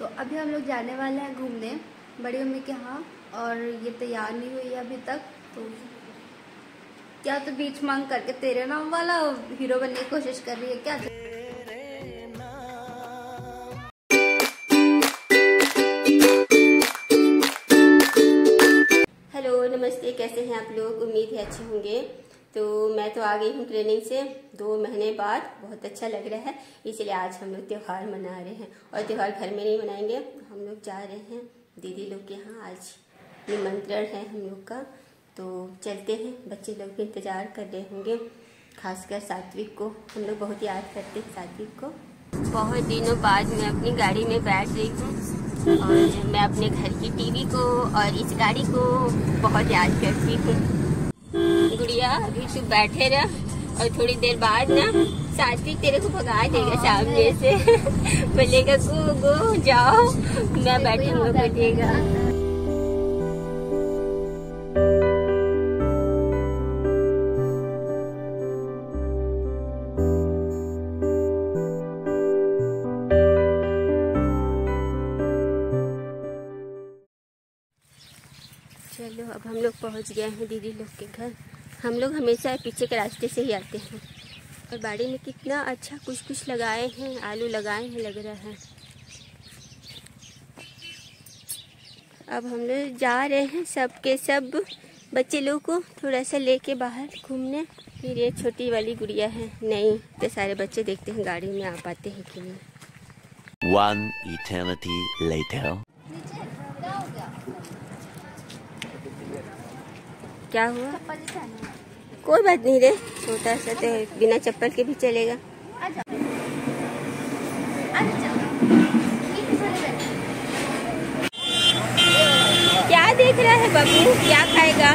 तो अभी हम लोग जाने वाले हैं घूमने। बड़ी मम्मी के यहाँ, और ये तैयार नहीं हुई है अभी तक तो क्या तो बीच मांग करके तेरे नाम वाला हीरो बनने की कोशिश कर रही है क्या? हेलो, नमस्ते, कैसे हैं आप लोग? उम्मीद है अच्छे होंगे। तो मैं तो आ गई हूँ ट्रेनिंग से। दो महीने बाद बहुत अच्छा लग रहा है, इसलिए आज हम लोग त्यौहार मना रहे हैं। और त्यौहार घर में नहीं मनाएँगे, हम लोग जा रहे हैं। दीदी लोग के यहाँ आज निमंत्रण है हम लोग का। तो चलते हैं, बच्चे लोग भी इंतज़ार कर रहे होंगे। खासकर सात्विक को, हम लोग बहुत याद करते हैं सात्विक को। बहुत दिनों बाद मैं अपनी गाड़ी में बैठ रही हूँ और मैं अपने घर की टीवी को और इस गाड़ी को बहुत याद करती हूँ। गुड़िया अभी तू बैठे रह और थोड़ी देर बाद ना सात्विक तेरे को भगा देगा सामने से बोलेगा गो गो जाओ मैं बैठूँगा बोलेगा चलो अब हम लोग पहुँच गए हैं दीदी लोग के घर। हम लोग हमेशा पीछे के रास्ते से ही आते हैं। और बाड़ी में कितना अच्छा कुछ कुछ लगाए हैं, आलू लगाए हैं, लग रहा है। अब हम लोग जा रहे हैं सब के सब बच्चे लोग को थोड़ा सा लेके बाहर घूमने। फिर ये छोटी वाली गुड़िया है, नहीं तो सारे बच्चे देखते हैं, गाड़ी में आ पाते हैं कि नहीं। One eternity later. क्या हुआ? कोई बात नहीं रे, छोटा सा तो बिना चप्पल के भी चलेगा। क्या देख रहा है बबू? क्या खाएगा?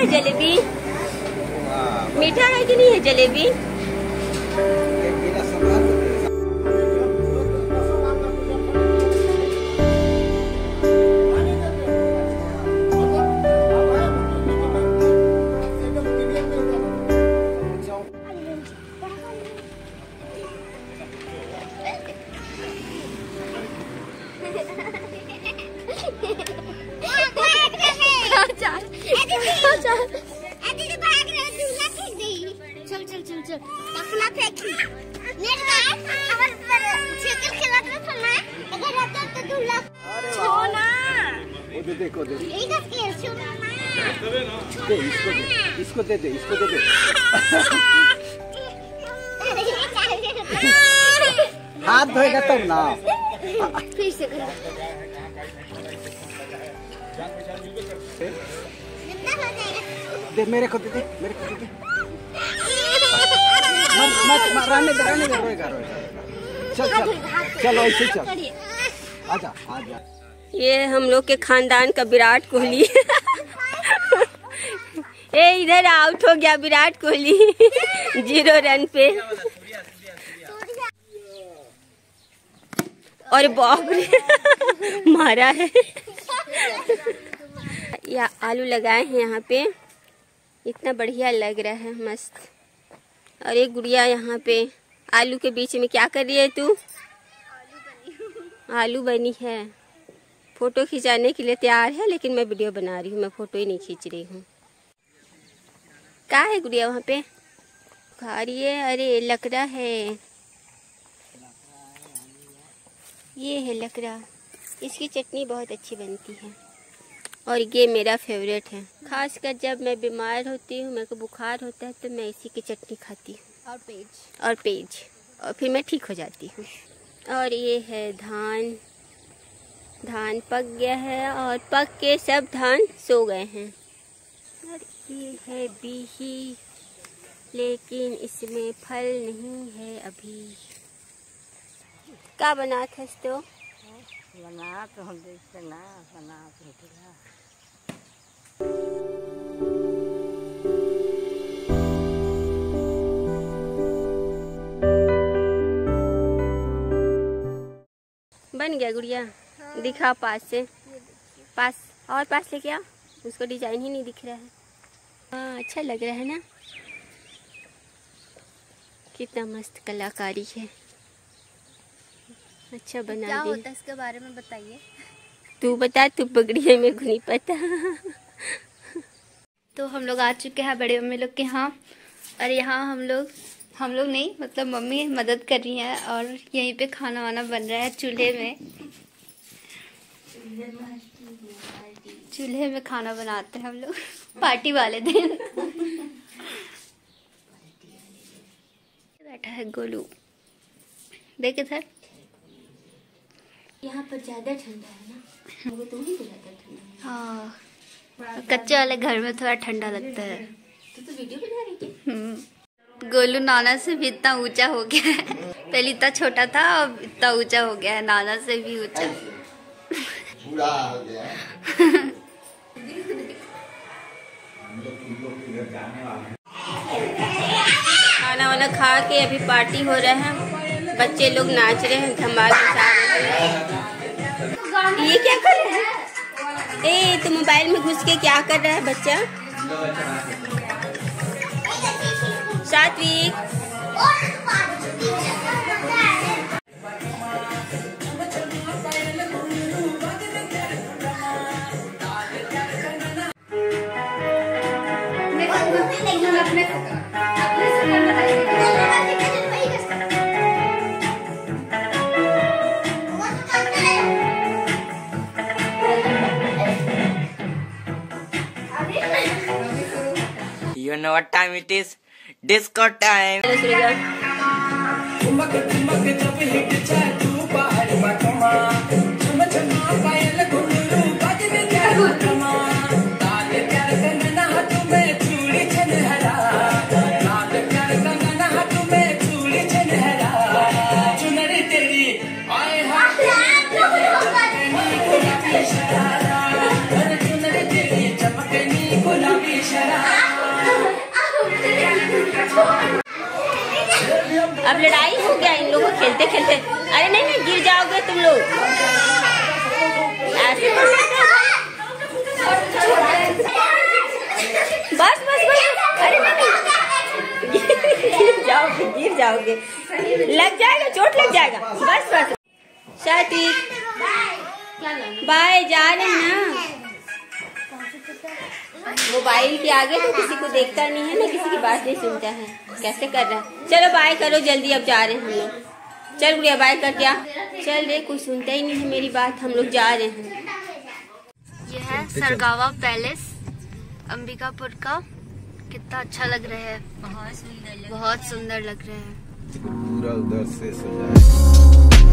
है जलेबी? मीठा है कि नहीं है जलेबी? चल चल चल चल टकला फेंकी नेट का हमारे पर साइकिल खेलत में फलना अगर रहता तो दूल्हा छोना वो दे दे को दे। यही का खेल छोना दे इसको दे इसको दे दे इसको दे दे। हाथ धोएगा तब ना। फिर से करो। कितना जाएगा। दे मेरे को दे दे मेरे को दे दे। मत मत मत रहने दे रहने दे। रोएगा रोएगा। चल चल। चलो ऐसे चल। आजा आजा। ये हम लोग के खानदान का विराट कोहली। ए इधर आउट हो गया विराट कोहली। ज़ीरो रन पे। और रे मारा है। या आलू लगाए हैं यहाँ पे। इतना बढ़िया लग रहा है मस्त। और एक गुड़िया, यहाँ पे आलू के बीच में क्या कर रही है तू? आलू बनी है। फ़ोटो खिंचाने के लिए तैयार है, लेकिन मैं वीडियो बना रही हूँ, मैं फ़ोटो ही नहीं खींच रही हूँ। क्या है गुड़िया वहाँ पे? खा रही है, अरे लकड़ा है। ये है लकड़ा। इसकी चटनी बहुत अच्छी बनती है। और ये मेरा फेवरेट है। खासकर जब मैं बीमार होती हूँ मेरे को बुखार होता है तो मैं इसी की चटनी खाती हूँ। और पेज? और पेज। और फिर मैं ठीक हो जाती हूँ। और ये है धान। धान पक गया है और पक के सब धान सो गए हैं। और ये है बीही। लेकिन इसमें फल नहीं है अभी। क्या बना था तो? बना तो हम देखते ना बना तो बन गया गुड़िया। हाँ। दिखा पास से। पास और पास लेके आओ। उसको डिज़ाइन ही नहीं दिख रहा है। हाँ अच्छा लग रहा है ना। कितना मस्त कलाकारी है। अच्छा क्या बना दी। होता है इसके बारे में बताइए। तू बता तू पकड़ी है मेरे को नहीं पता। तो हम लोग आ चुके हैं बड़े मम्मी लोग के यहाँ और यहाँ हम लोग हम लोग नहीं मतलब मम्मी मदद कर रही हैं और यहीं पे खाना वाना बन रहा है चूल्हे में। चूल्हे में खाना बनाते हैं हम लोग पार्टी वाले दिन। बैठा है गोलू। देखे इधर। यहाँ पर ज़्यादा ठंडा है ना? हमको तुम ही ज़्यादा ठंडा। हाँ। कच्चे वाले घर में थोड़ा ठंडा लगता है। तो तू वीडियो बना रही हम्म। गोलू नाना से भी इतना ऊँचा हो गया है। पहले इतना छोटा था अब इतना ऊँचा हो गया है। नाना से भी ऊँचा। पूरा हो गया खाना वाना खा के अभी पार्टी हो रहा है। बच्चे लोग नाच रहे हैं, धमाल मचा रहे हैं। ये क्या कर रहा है? ए तो मोबाइल में घुस के क्या कर रहा है बच्चा? सात्विक। You know what time it is? Disco time. अब लड़ाई हो गया इन लोगों खेलते खेलते। अरे नहीं नहीं गिर जाओगे तुम लोग। ऐसे। बस बस बस। अरे नहीं गिर जाओगे गिर जाओगे। लग जाएगा चोट लग जाएगा। बस बस। सात्विक बाय जा रहे हैं ना। मोबाइल के आगे तो किसी को देखता नहीं है ना किसी की बात नहीं सुनता है। कैसे कर रहा है? चलो बाय करो जल्दी अब जा रहे हैं हम लोग। चल गुड़िया बाय कर क्या चल रे कोई सुनता ही नहीं है मेरी बात हम लोग जा रहे हैं। ये है सरगावा पैलेस अंबिकापुर का। कितना अच्छा लग रहा है। बहुत सुंदर बहुत सुंदर लग रहा है। पूरा उधर से सजाया।